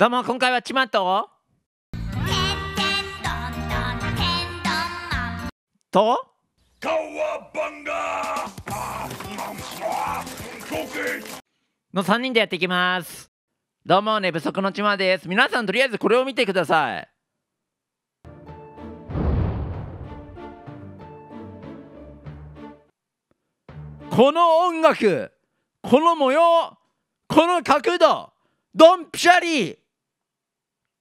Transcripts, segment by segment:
どうも今回はちまと。と？の3人でやっていきます。どうも寝不足のちまです。皆さんとりあえずこれを見てください。この音楽この模様この角度ドンピシャリ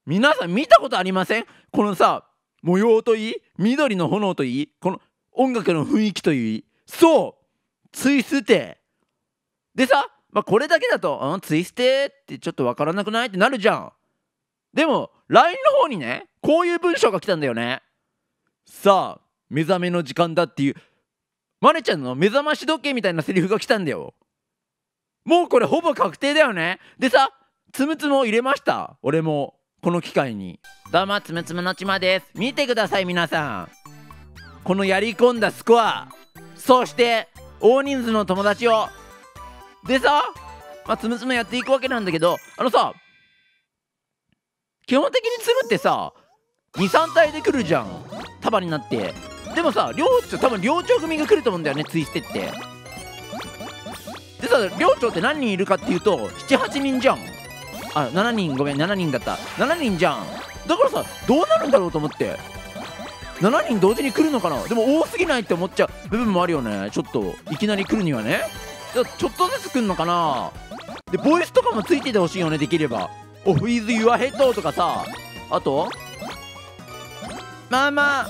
皆さん見たことありません？このさ模様といい緑の炎といいこの音楽の雰囲気といいそうツイステ。でさ、まあ、これだけだと、うん、ツイステってちょっとわからなくない？ってなるじゃん。でも LINE の方にねこういう文章が来たんだよね。さあ目覚めの時間だっていうマネちゃんの目覚まし時計みたいなセリフが来たんだよ。もうこれほぼ確定だよね。でさつむつむを入れました。俺も。この機会に。どうもつむつむのちまです。見てください皆さん。このやり込んだスコアそして大人数の友達を。でさまあつむつむやっていくわけなんだけどあのさ基本的につむってさ23体で来るじゃん。束になって。でもさ寮長多分寮長組が来ると思うんだよねツイステって。でさ寮長って何人いるかっていうと78人じゃん。あ7人ごめん7人だった。7人じゃん。だからさどうなるんだろうと思って。7人同時に来るのかな。でも多すぎないって思っちゃう部分もあるよね。ちょっといきなり来るにはね。ちょっとずつ来るのかな。でボイスとかもついててほしいよねできれば「オフイズ・ユア・ヘッド」とかさ。あと「ママ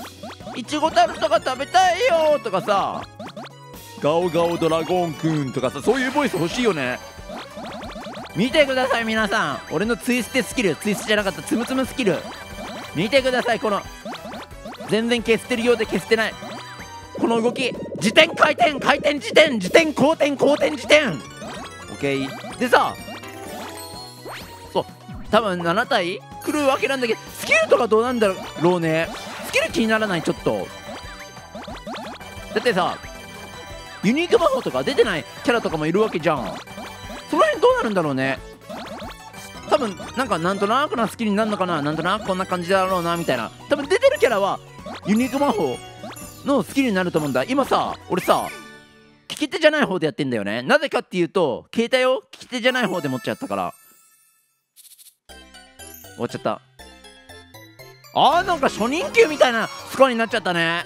いちごタルトが食べたいよ」とかさ「ガオガオドラゴンくん」とかさそういうボイス欲しいよね。見てください皆さん。俺のツイステスキルツイステじゃなかったつむつむスキル。見てくださいこの全然消してるようで消してない。この動き自転回転回転自転自転後転後転自転。OK でさそう多分7体来るわけなんだけどスキルとかどうなんだろうね。スキル気にならないちょっと。だってさユニーク魔法とか出てないキャラとかもいるわけじゃん。その辺どうなるんだろうね。多分なんかなんとなくなスキルになるのかななんとなくこんな感じだろうなみたいな。多分出てるキャラはユニーク魔法のスキルになると思うんだ。今さ俺さ利き手じゃない方でやってんだよね。なぜかっていうと携帯を利き手じゃない方で持っちゃったから。終わっちゃった。あーなんか初任給みたいなスコアになっちゃったね。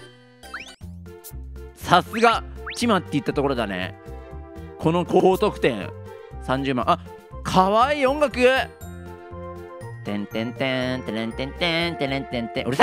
さすがチマって言ったところだね。この高得点。30万。あかわいい音楽。てんてんてんてれんてんてんてれんてんてん。うるさい。